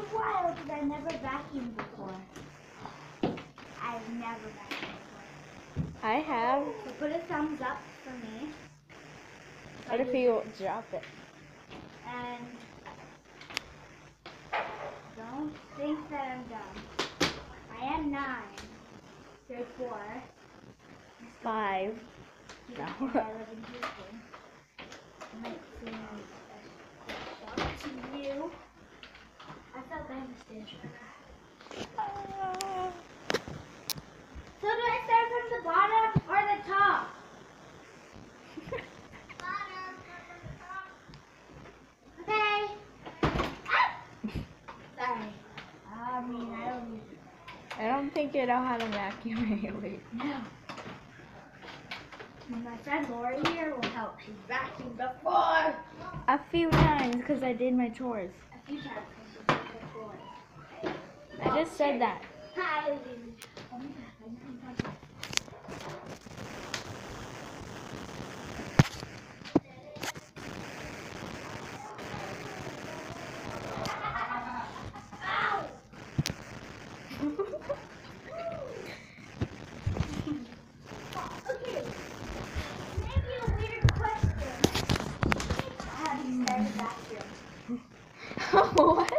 a while because I never vacuumed before. I've never vacuumed before. I have. So put a thumbs up for me. What if you it. drop it? And don't think that I'm dumb. I am nine. You're four. Five. No. I live in Houston. I might see you. So do I start from the bottom or the top? Okay. Ah! Sorry. I mean, I don't I don't think you know how to vacuum anyway. No. My friend Lori here will help. She's vacuumed before. A few times because I did my chores. A few times because she's vacuumed before. I just said that. Hi. Oh my God, I know I'm not- Ow! Okay. Maybe a weird question. Have you started vacuum? what?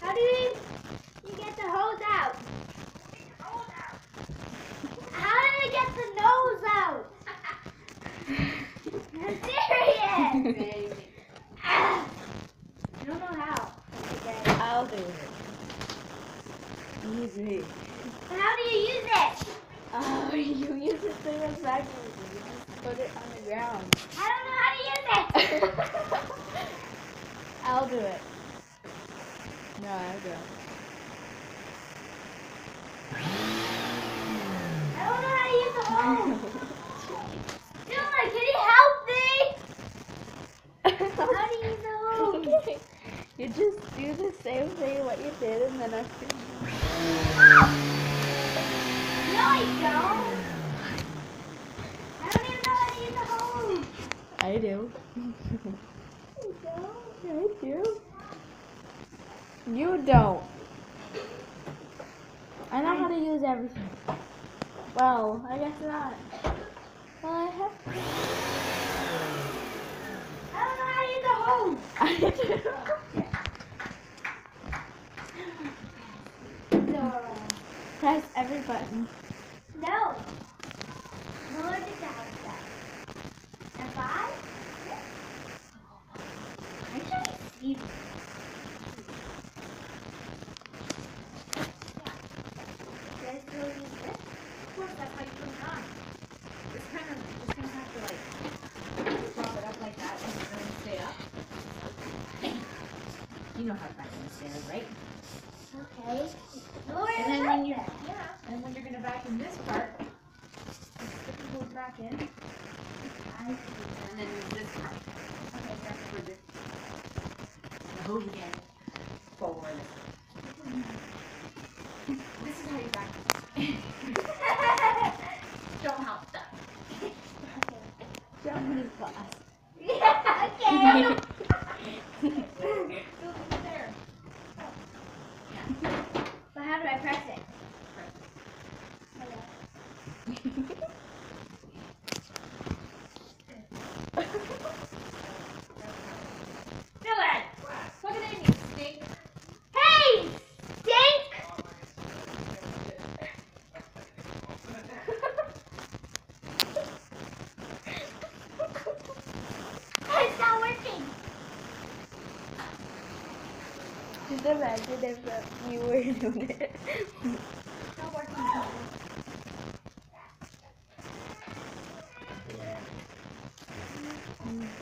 How do you, you get the hose out? How did I get the nose out? I'm serious. Ah. I don't know how. Okay. I'll do it. Easy. But how do you use it? Oh, you use it thing as vacuum. You just put it on the ground. I don't know how to use it. I'll do it. No, I'll do it. I don't know how to use the hose. Dylan, can you help me? How do you use the hose? you just do the same thing what you did and then after No, I don't. I don't even know how to use the hose. I do. You don't? I do. You don't. I know how to use everything. Well, I guess not. Well, I have I don't know how to use the hose. I do. No. Press every button. No. I'm allergic to house stuff. And five? I should see. Should I still use this? Of course, that's how you put it on. It's kind of, just gonna have to it up like that and it's gonna stay up. You know how to vacuum stairs, right? Okay. Lord, I when you, yeah, and when you're gonna vacuum this part, the hose back in, and then this part. Okay, that's for this. The hose again, forward. This is how you vacuum. Don't help that. Somebody's boss. Yeah, okay. there. but how do I press it? Dylan! Plug it in, you stink. Hey, stink! It's not working. Just imagine if you were doing it. It's.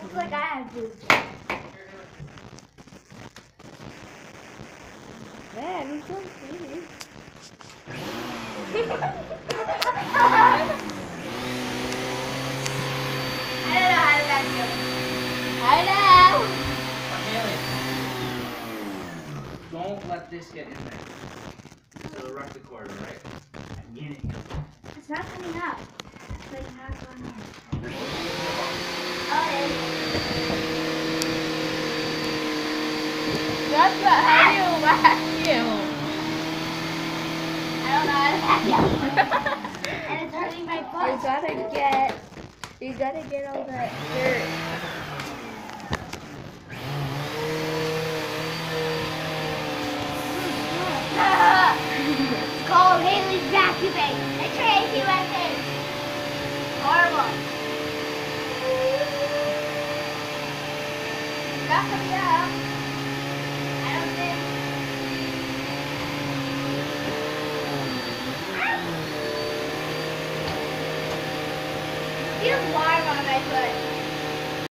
Looks like I have boobs. Man, I'm so sweet. I don't know how to vacuum. I know. Amelia, don't let this get in there. It'll wreck the cord, right? Get it. It's not coming up. It's like half on here. Oh, there it is. That's not how you vacuum. I don't know how to vacuum. and it's hurting my You butt. gotta get, you gotta get all that dirt. it's called Haillie's vacuuming. And Tracy went in. Horrible. Vacuum yeah. I don't think. Feels warm on my foot.